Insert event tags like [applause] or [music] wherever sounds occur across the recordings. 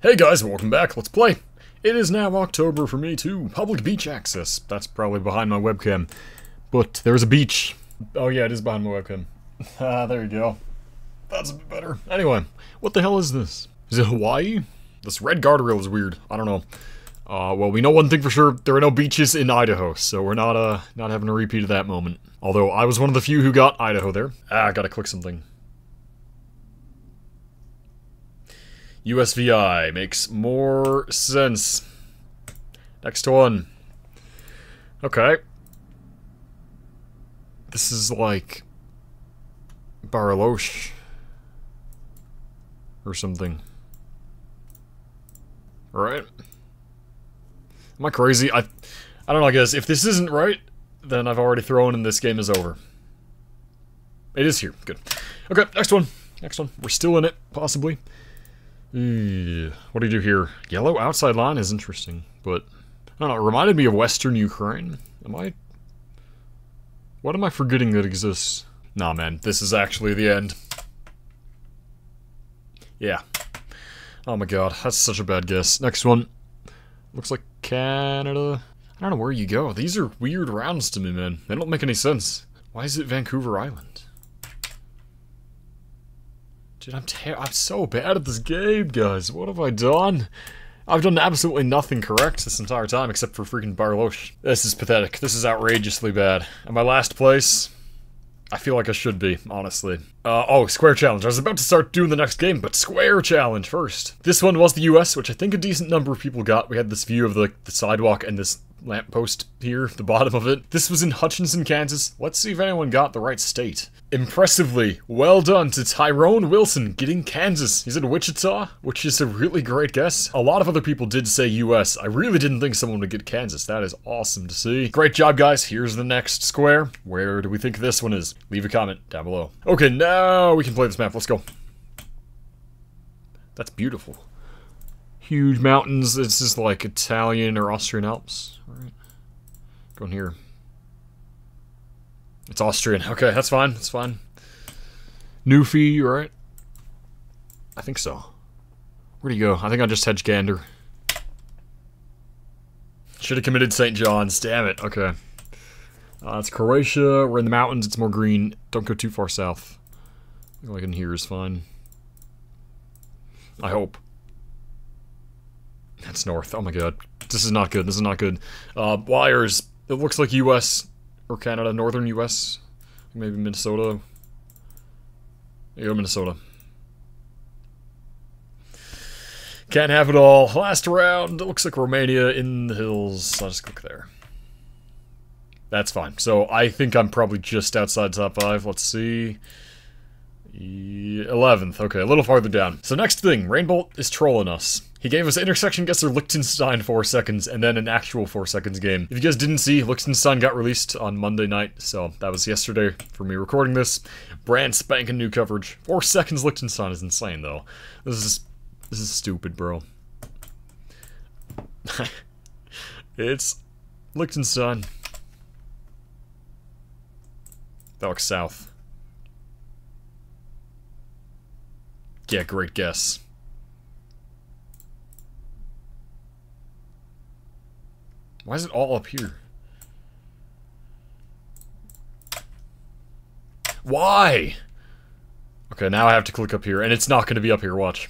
Hey guys, welcome back. Let's play. It is now October for me too. Public beach access. That's probably behind my webcam. But there's a beach. Oh yeah, it is behind my webcam. [laughs] ah, there you go. That's a bit better. Anyway, what the hell is this? Is it Hawaii? This red guardrail is weird. I don't know. Uh, well, we know one thing for sure. There are no beaches in Idaho, so we're not, uh, not having a repeat of that moment. Although, I was one of the few who got Idaho there. Ah, I gotta click something. USVI makes more sense. Next one. Okay. This is like Bariloche or something. Right? Am I crazy? I I don't know, I guess. If this isn't right, then I've already thrown and this game is over. It is here. Good. Okay, next one. Next one. We're still in it, possibly. What do you do here? Yellow outside line is interesting, but... I don't know, it reminded me of Western Ukraine. Am I... What am I forgetting that exists? Nah, man, this is actually the end. Yeah. Oh my god, that's such a bad guess. Next one. Looks like Canada. I don't know where you go. These are weird rounds to me, man. They don't make any sense. Why is it Vancouver Island? Dude, I'm I'm so bad at this game, guys. What have I done? I've done absolutely nothing correct this entire time except for freaking Bariloche. This is pathetic. This is outrageously bad. At my last place, I feel like I should be, honestly. Uh, oh, Square Challenge. I was about to start doing the next game, but Square Challenge first. This one was the US, which I think a decent number of people got. We had this view of the, the sidewalk and this lamppost here, the bottom of it. This was in Hutchinson, Kansas. Let's see if anyone got the right state. Impressively, well done to Tyrone Wilson getting Kansas. He's in Wichita, which is a really great guess. A lot of other people did say US. I really didn't think someone would get Kansas. That is awesome to see. Great job, guys. Here's the next square. Where do we think this one is? Leave a comment down below. Okay, now we can play this map. Let's go. That's beautiful. Huge mountains. This is like Italian or Austrian Alps. Alright. Going here. It's Austrian. Okay, that's fine. That's fine. Newfie, right? I think so. Where'd he go? I think I just hedge Gander. Should have committed St. John's. Damn it. Okay. Uh, it's Croatia. We're in the mountains. It's more green. Don't go too far south. Like in here is fine. I hope. That's north. Oh my god. This is not good. This is not good. Uh, wires. It looks like U.S. or Canada. Northern U.S. Maybe Minnesota. Yeah, Minnesota. Can't have it all. Last round. It looks like Romania in the hills. I'll just click there. That's fine. So I think I'm probably just outside top five. Let's see. 11th. Okay, a little farther down. So next thing, Rainbolt is trolling us. He gave us Intersection Guesser Liechtenstein 4 seconds, and then an actual 4 seconds game. If you guys didn't see, Liechtenstein got released on Monday night, so that was yesterday for me recording this. Brand spanking new coverage. 4 seconds Liechtenstein is insane, though. This is... This is stupid, bro. [laughs] it's... Liechtenstein. That looks south. Yeah, great guess. Why is it all up here? Why? Okay, now I have to click up here, and it's not going to be up here, watch.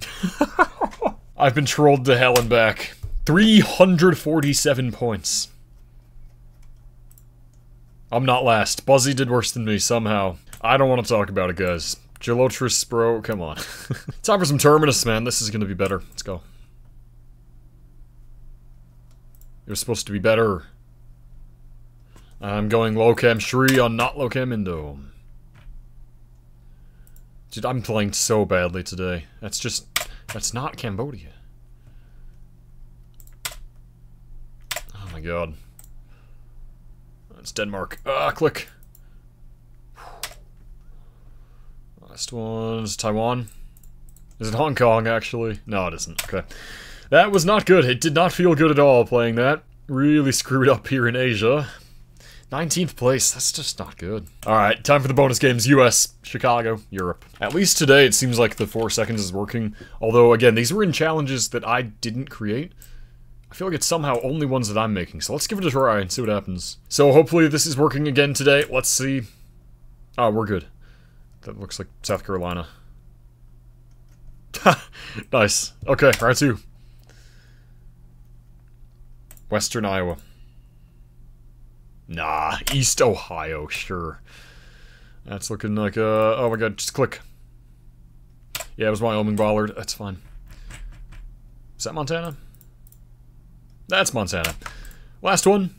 [laughs] I've been trolled to hell and back. 347 points. I'm not last. Buzzy did worse than me, somehow. I don't want to talk about it, guys. Gelotris, bro, come on. [laughs] Time for some Terminus, man. This is gonna be better. Let's go. You're supposed to be better. I'm going Lokam Shri on not Lokam Indo. Dude, I'm playing so badly today. That's just... That's not Cambodia. Oh my god. That's Denmark. Ah, click. Last one is Taiwan. Is it Hong Kong, actually? No, it isn't. Okay. That was not good. It did not feel good at all playing that. Really screwed up here in Asia. 19th place, that's just not good. Alright, time for the bonus games. US, Chicago, Europe. At least today it seems like the 4 seconds is working. Although, again, these were in challenges that I didn't create. I feel like it's somehow only ones that I'm making, so let's give it a try and see what happens. So hopefully this is working again today. Let's see. Oh, we're good. That looks like South Carolina. [laughs] nice. Okay, round two. Western Iowa. Nah, East Ohio, sure. That's looking like, uh, oh my god, just click. Yeah, it was Wyoming Ballard, that's fine. Is that Montana? That's Montana. Last one.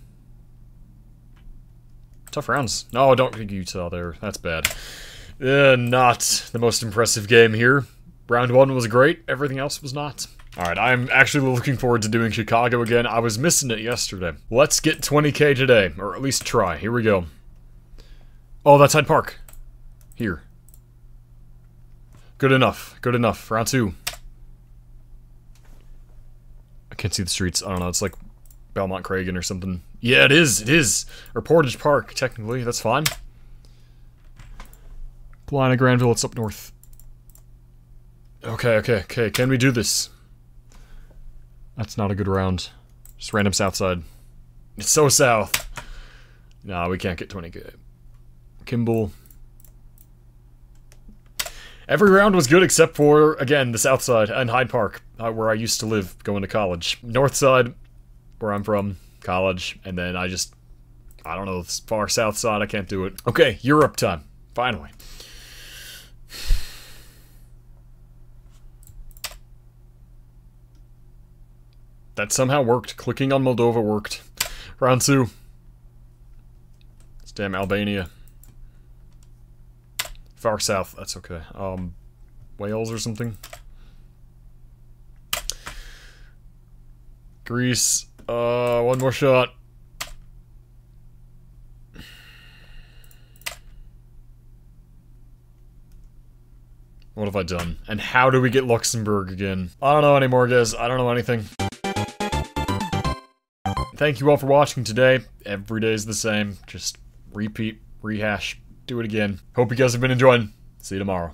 Tough rounds. No, don't get Utah there. That's bad. Uh, not the most impressive game here. Round one was great. Everything else was not. Alright, I'm actually looking forward to doing Chicago again. I was missing it yesterday. Let's get 20k today. Or at least try. Here we go. Oh, that's Hyde Park. Here. Good enough. Good enough. Round two. I can't see the streets. I don't know. It's like Belmont Cragin or something. Yeah, it is. It is. Or Portage Park, technically. That's fine. Paulina Granville, it's up north. Okay, okay, okay. Can we do this? That's not a good round. Just random south side. It's so south. Nah, we can't get 20k. Kimball. Every round was good except for, again, the south side and Hyde Park, uh, where I used to live going to college. North side, where I'm from, college, and then I just, I don't know, far south side, I can't do it. Okay, Europe time. Finally. That somehow worked. Clicking on Moldova worked. Two. It's damn Albania. Far south, that's okay. Um, Wales or something? Greece. Uh, one more shot. What have I done? And how do we get Luxembourg again? I don't know anymore, guys. I don't know anything. Thank you all for watching today. Every day is the same. Just repeat, rehash, do it again. Hope you guys have been enjoying. See you tomorrow.